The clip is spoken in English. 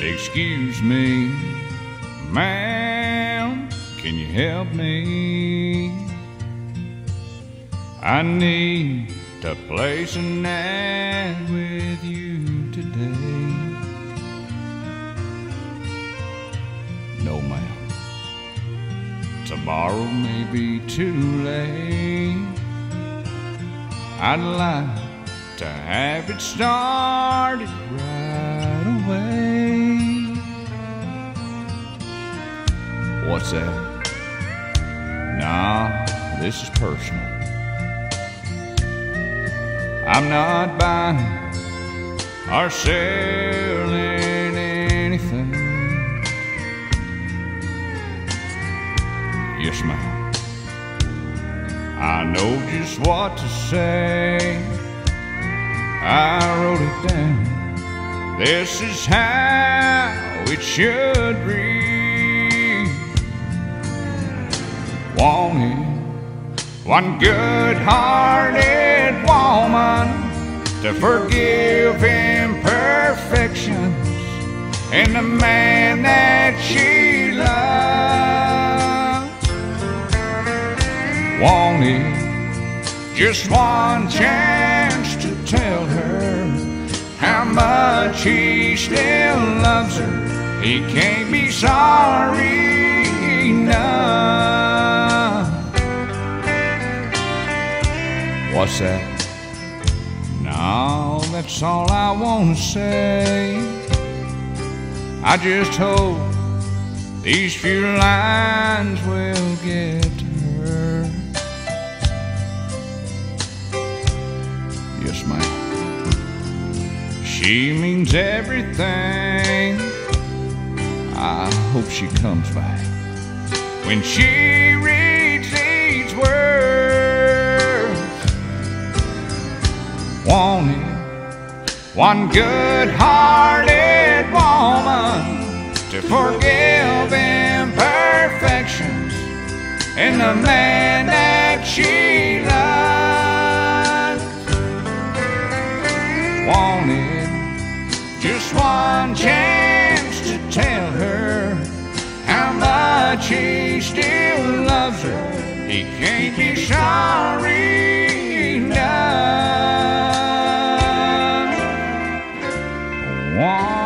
Excuse me, ma'am, can you help me? I need to place an ad with you today. No, ma'am. Tomorrow may be too late. I'd like to have it started right What's that? Nah, this is personal. I'm not buying or selling anything. Yes, ma'am. I know just what to say. I wrote it down. This is how it should Wanted one good-hearted woman to forgive imperfections in the man that she loves. Wanted just one chance to tell her how much he still loves her. He can't be sorry What's that? No, that's all I want to say. I just hope these few lines will get to her. Yes, ma'am. She means everything. I hope she comes back when she Wanted one good-hearted woman to forgive imperfections in the man that she loves. Wanted just one chance to tell her how much he still loves her. He can't 哇